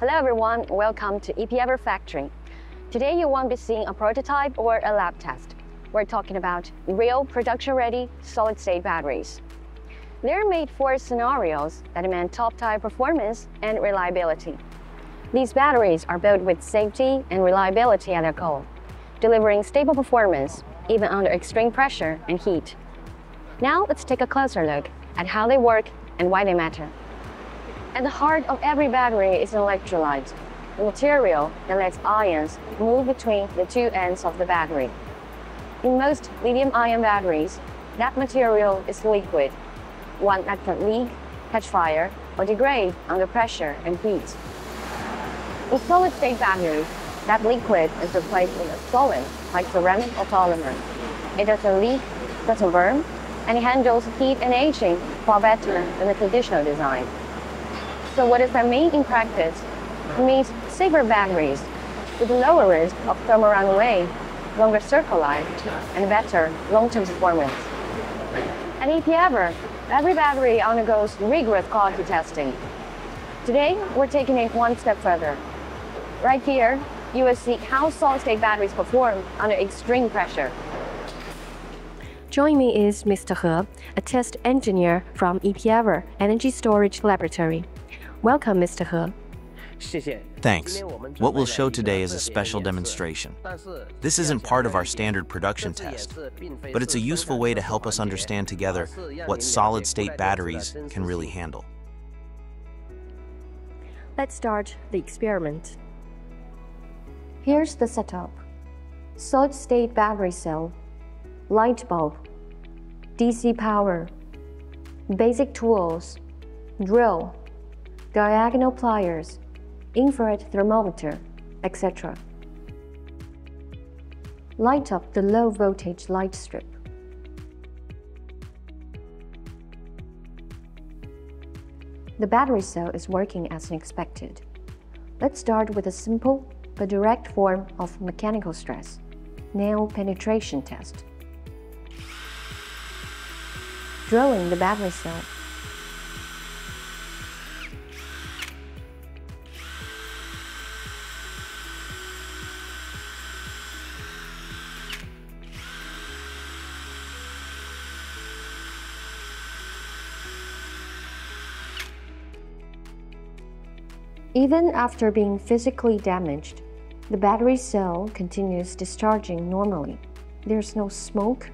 Hello everyone, welcome to EPEver Factory. Today you won't be seeing a prototype or a lab test. We're talking about real production-ready solid-state batteries. They're made for scenarios that demand top-tier performance and reliability. These batteries are built with safety and reliability at their core, delivering stable performance even under extreme pressure and heat. Now let's take a closer look at how they work and why they matter. At the heart of every battery is an electrolyte, the material that lets ions move between the two ends of the battery. In most lithium-ion batteries, that material is liquid, one that can leak, catch fire, or degrade under pressure and heat. In solid-state batteries, that liquid is replaced with a solid, like ceramic or polymer. It doesn't leak, doesn't burn, and it handles heat and aging far better than the traditional design. So what does that mean in practice? It means safer batteries with lower risk of thermal runaway, longer cycle life, and better long-term performance. At EPEver, every battery undergoes rigorous quality testing. Today, we're taking it one step further. Right here, you will see how solid-state batteries perform under extreme pressure. Join me is Mr. He, a test engineer from EPEver Energy Storage Laboratory. Welcome, Mr. He. Thanks. What we'll show today is a special demonstration. This isn't part of our standard production test, but it's a useful way to help us understand together what solid-state batteries can really handle. Let's start the experiment. Here's the setup. Solid-state battery cell, light bulb, DC power, basic tools, drill, diagonal pliers, infrared thermometer, etc. Light up the low voltage light strip. The battery cell is working as expected. Let's start with a simple but direct form of mechanical stress, nail penetration test. Drilling the battery cell Even after being physically damaged, the battery cell continues discharging normally. There's no smoke,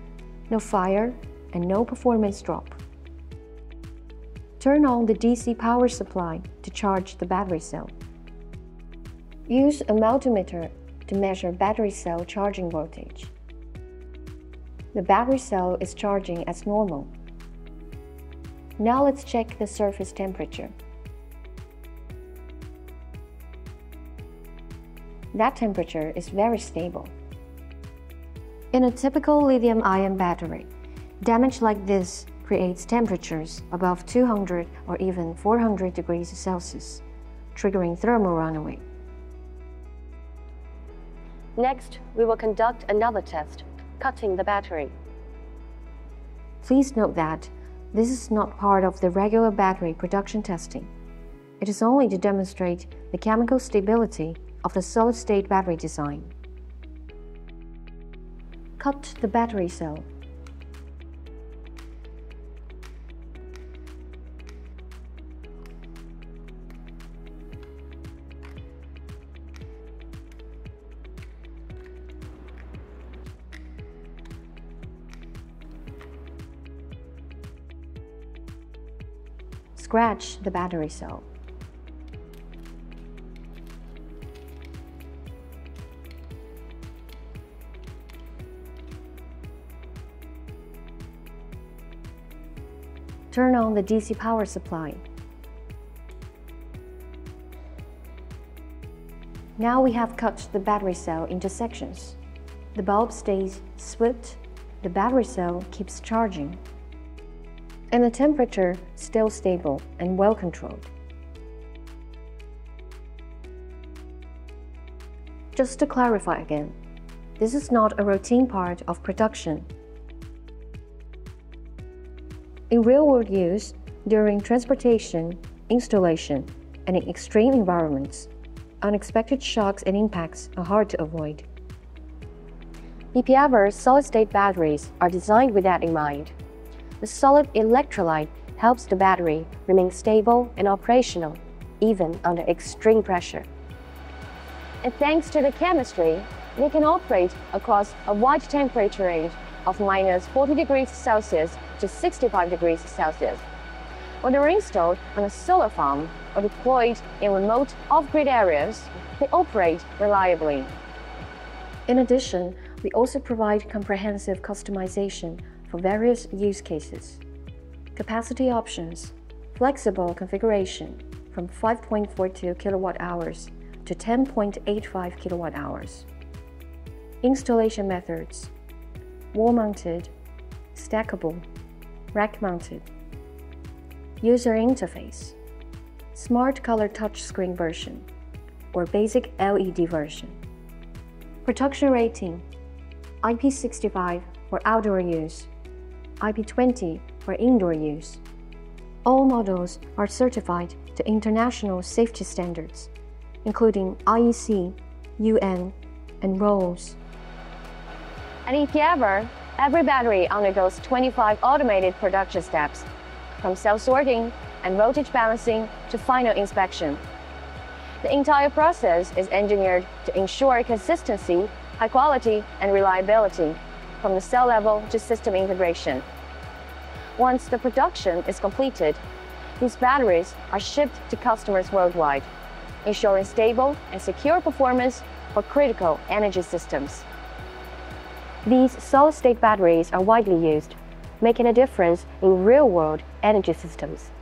no fire, and no performance drop. Turn on the DC power supply to charge the battery cell. Use a multimeter to measure battery cell charging voltage. The battery cell is charging as normal. Now let's check the surface temperature. That temperature is very stable. In a typical lithium-ion battery, damage like this creates temperatures above 200 or even 400 degrees Celsius, triggering thermal runaway. Next, we will conduct another test, cutting the battery. Please note that this is not part of the regular battery production testing. It is only to demonstrate the chemical stability of the solid-state battery design. Cut the battery cell. Scratch the battery cell. Turn on the DC power supply. Now we have cut the battery cell into sections. The bulb stays split, the battery cell keeps charging, and the temperature still stable and well controlled. Just to clarify again, this is not a routine part of production in real-world use, during transportation, installation, and in extreme environments, unexpected shocks and impacts are hard to avoid. EPEVER solid-state batteries are designed with that in mind. The solid electrolyte helps the battery remain stable and operational, even under extreme pressure. And thanks to the chemistry, they can operate across a wide temperature range of minus 40 degrees Celsius to 65 degrees Celsius. When they're installed on a solar farm or deployed in remote off-grid areas, they operate reliably. In addition, we also provide comprehensive customization for various use cases. Capacity options, flexible configuration from 5.42 kilowatt hours to 10.85 kilowatt hours. Installation methods, wall-mounted, stackable, rack-mounted. User interface, smart color touchscreen version or basic LED version. Protection rating, IP65 for outdoor use, IP20 for indoor use. All models are certified to international safety standards, including IEC, UN, and RoHS. you EPEVER, every battery undergoes 25 automated production steps, from cell sorting and voltage balancing to final inspection. The entire process is engineered to ensure consistency, high quality, and reliability, from the cell level to system integration. Once the production is completed, these batteries are shipped to customers worldwide, ensuring stable and secure performance for critical energy systems. These solid-state batteries are widely used, making a difference in real-world energy systems.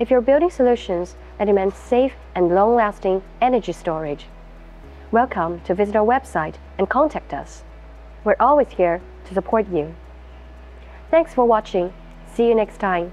If you're building solutions that demand safe and long-lasting energy storage, welcome to visit our website and contact us. We're always here to support you. Thanks for watching. See you next time.